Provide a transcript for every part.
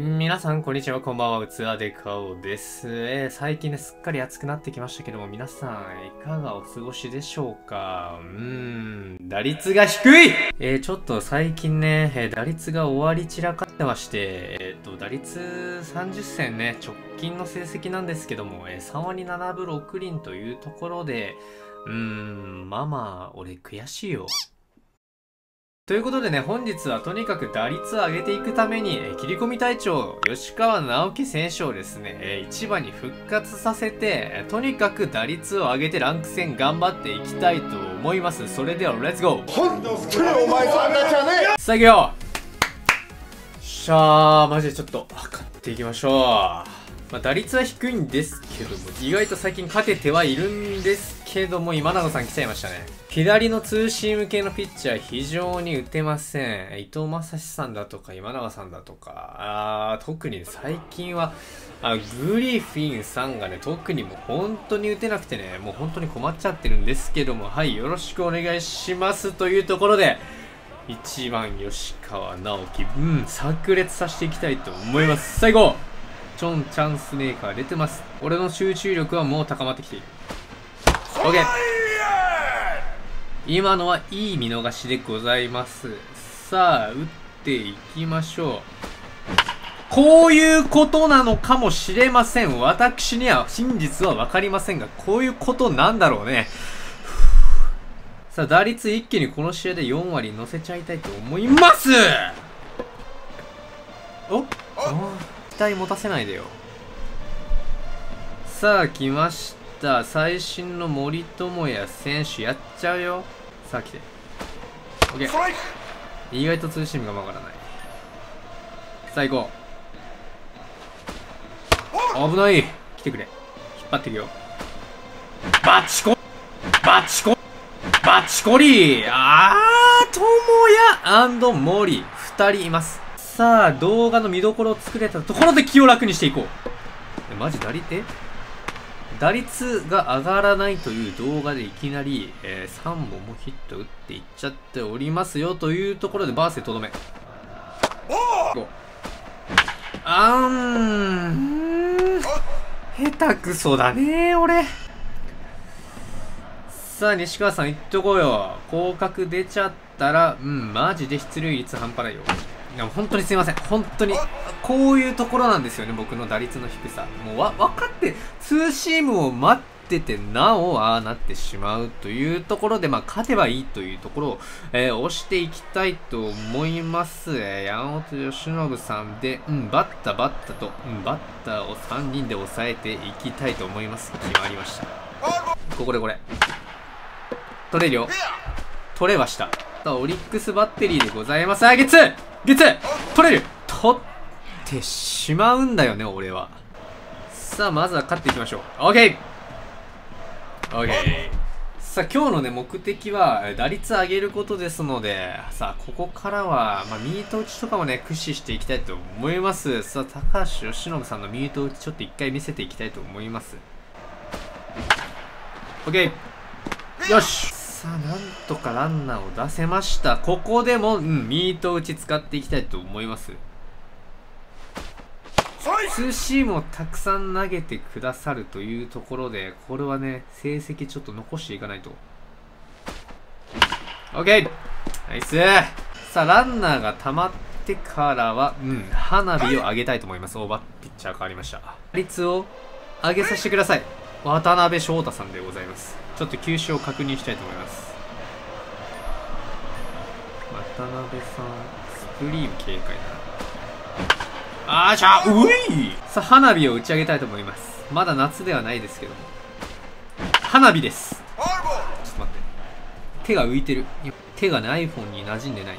皆さん、こんにちは。こんばんは。うつわでかおです、えー、最近ね、すっかり暑くなってきましたけども、皆さん、いかがお過ごしでしょうか？うーん、打率が低いえー、ちょっと最近ね、えー、打率が終わり散らかってまして、えっ、と、打率30戦ね、直近の成績なんですけども、え3割7分6厘というところで、うーん、まあまあ、俺悔しいよ。ということでね、本日はとにかく打率を上げていくために、切り込み隊長、吉川直樹選手をですね、1番に復活させて、とにかく打率を上げてランク戦頑張っていきたいと思います。それでは、レッツゴー本当お前さんたちはねさあ行くよしゃー、マジでちょっと、測っていきましょう。まあ、打率は低いんですけども、意外と最近勝ててはいるんですけども、今永さん来ちゃいましたね。左のツーシーム系のピッチャー非常に打てません。伊藤正史さんだとか今永さんだとか、あ特に最近は、あグリフィンさんがね、特にもう本当に打てなくてね、もう本当に困っちゃってるんですけども、はい、よろしくお願いします。というところで、1番吉川直樹、うん、炸裂させていきたいと思います。最後チョンチャンスメーカー出てます。俺の集中力はもう高まってきている。OK 今のはいい見逃しでございます。さあ打っていきましょう。こういうことなのかもしれません。私には真実は分かりませんがこういうことなんだろうね。さあ打率一気にこの試合で4割乗せちゃいたいと思います。おっ待持たせないでよ。さあ来ました最新の森友哉選手やっちゃうよ。さあ来て。OK 意外とツーシームが曲がらない。さあ行こう。危ない。来てくれ。引っ張っていくよ。バチコバチコバチコリあー友哉森。2人います。さあ、動画の見どころを作れたところで気を楽にしていこう。え、マジ打率、え？打率が上がらないという動画でいきなり、えー、3本もヒット打っていっちゃっておりますよというところでバースでとどめ。あーん。下手くそだね俺。さあ、西川さん言っとこうよ。広角出ちゃったら、うん、マジで出塁率半端ないよ。いや本当にすいません本当にこういうところなんですよね僕の打率の低さもうわ分かってツーシームを待っててなおああなってしまうというところで、まあ、勝てばいいというところを、えー、押していきたいと思います。えー、山本由伸さんで、うん、バッタバッタと、うん、バッタを3人で抑えていきたいと思います。決まりました。ここでこれ。取れるよ。取れました。オリックスバッテリーでございます。あげつゲッツ取れる取ってしまうんだよね、俺は。さあ、まずは勝っていきましょう。オッケーオッケーさあ、今日のね、目的は、打率上げることですので、さあ、ここからは、まあ、ミート打ちとかもね、駆使していきたいと思います。さあ、高橋由伸さんのミート打ち、ちょっと一回見せていきたいと思います。オッケーよしさあなんとかランナーを出せました。ここでも、うん、ミート打ち使っていきたいと思います。ツーシームをたくさん投げてくださるというところでこれはね成績ちょっと残していかないと。OK ナイス。さあランナーが溜まってからは、うん、花火を上げたいと思います。オーバーピッチャー変わりました。率を上げさせてください。渡辺翔太さんでございますちょっと球種を確認したいと思います。渡辺さんスプリーム警戒な。あーしゃうい！さあ花火を打ち上げたいと思います。まだ夏ではないですけども。花火です。ちょっと待って。手が浮いてる。手がね iPhone に馴染んでない。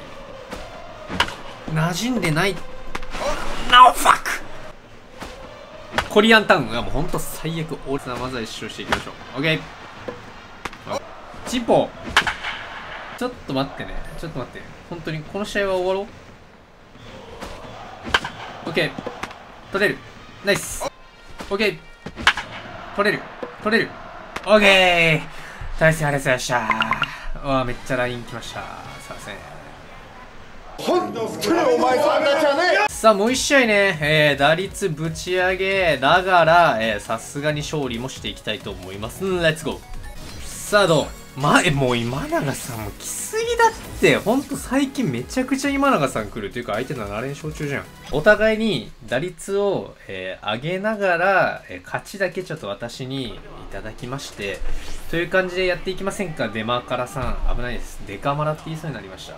馴染んでない。NO FUCK! コリアンタウンはもうほんと最悪。大津なまずは一勝していきましょう。OK チンポちょっと待ってね。ちょっと待って。本当にこの試合は終わろう ?OK。取れる。ナイス。OK。取れる。取れる。OK! 大勢ありがとうございました。うわめっちゃライン来ました。すいません。本当お前さんたちはねさあ、もう一試合ね、えー、打率ぶち上げながら、えー、さすがに勝利もしていきたいと思います。ん、レッツゴー。さあ、どう？ま、え、もう今永さんも来すぎだって。ほんと最近めちゃくちゃ今永さん来るというか相手7連勝中じゃん。お互いに打率を、えー、上げながら、えー、勝ちだけちょっと私にいただきまして、という感じでやっていきませんか？デマカラさん。危ないです。デカマラって言いそうになりました。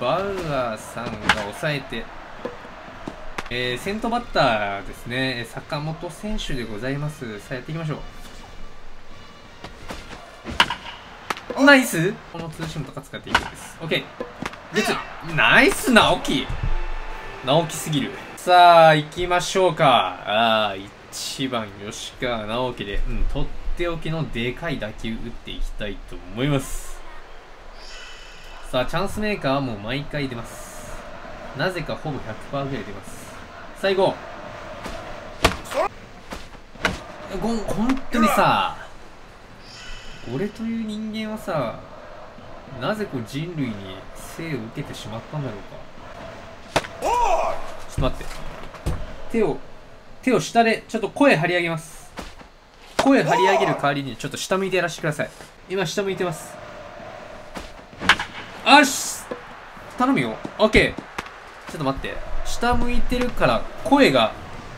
バウアーさんが抑えて、えー、先頭バッターですね、坂本選手でございます。さあ、やっていきましょう。ナイスこのツーシームとか使っていくんです。オッケー。ゲッツナイス直樹直樹すぎる。さあ、行きましょうか。ああ、1番吉川直樹で、うん、とっておきのでかい打球打っていきたいと思います。さあ、チャンスメーカーはもう毎回出ます。なぜかほぼ100%ぐらい出ます。最後ご本当にさ俺という人間はさなぜこう人類に生を受けてしまったんだろうか。ちょっと待って。手を手を下でちょっと声張り上げます。声張り上げる代わりにちょっと下向いてやらせてください。今下向いてます。よし！頼むよ。OK ちょっと待って。下向いてるから声が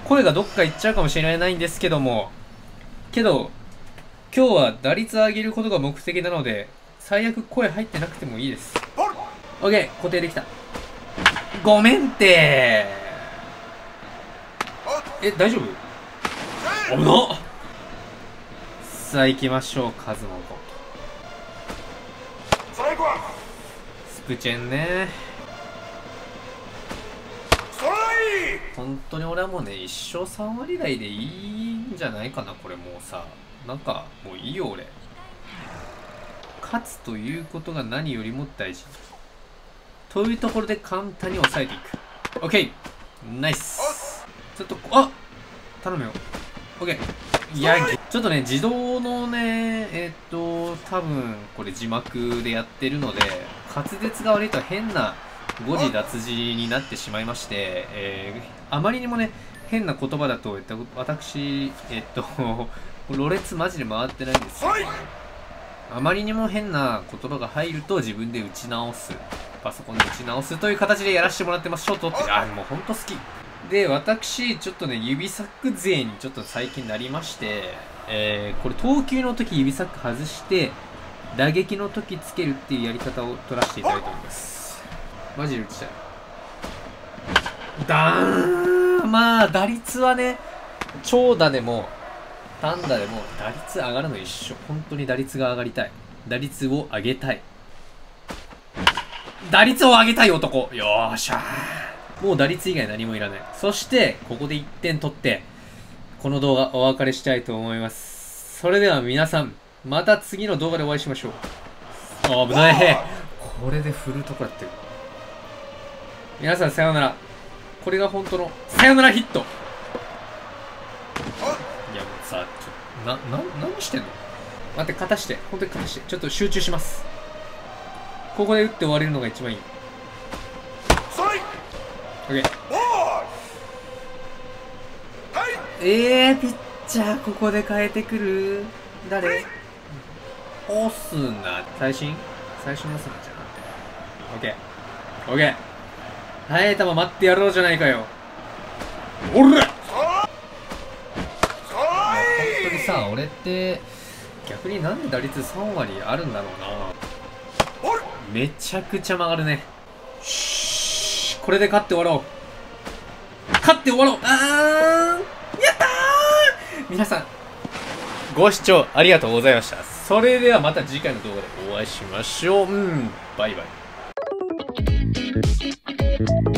声がどっか行っちゃうかもしれないんですけども。けど今日は打率上げることが目的なので最悪声入ってなくてもいいです。OK 固定できた。ごめんって。え大丈夫？危なさあ行きましょう。カズモと。スクチェンね。本当に俺はもうね一生3割台でいいんじゃないかなこれもうさなんかもういいよ俺。勝つということが何よりも大事。というところで簡単に抑えていく。OK! ナイスちょっとあ頼むよ。OK! い！やちょっとね自動のねえっ、と多分これ字幕でやってるので滑舌が悪いと変な誤字脱字になってしまいまして、えー、あまりにもね、変な言葉だと、えっと、私、えっと、ろれつマジで回ってないんですよ。あまりにも変な言葉が入ると自分で打ち直す。パソコンで打ち直すという形でやらせてもらってます。ショートって、あ、もうほんと好き。で、私、ちょっとね、指サック勢にちょっと最近なりまして、えー、これ投球の時指サック外して、打撃の時つけるっていうやり方を取らせていただいております。マジで打ちたいだーんまあ打率はね長打でも単打でも打率上がるの一緒。本当に打率が上がりたい。打率を上げたい。打率を上げたい男。よーしゃー。もう打率以外何もいらない。そしてここで1点取ってこの動画お別れしたいと思います。それでは皆さんまた次の動画でお会いしましょう。危ない。これで振るとこだって。皆さんさようなら。これが本当のさよならヒットいやもうさちょなな何してんの？待って勝たして。本当に勝たして。ちょっと集中します。ここで打って終われるのが一番いい。OK えー、ピッチャーここで変えてくる？誰？オスナ最新？最新のオスナじゃなくて。OK OK 速い球待ってやろうじゃないかよ。おらさ俺って逆になんで打率3割あるんだろうな。めちゃくちゃ曲がるね。しこれで勝って終わろう。勝って終わろう。あーやったー。皆さんご視聴ありがとうございました。それではまた次回の動画でお会いしましょう。うん。バイバイ.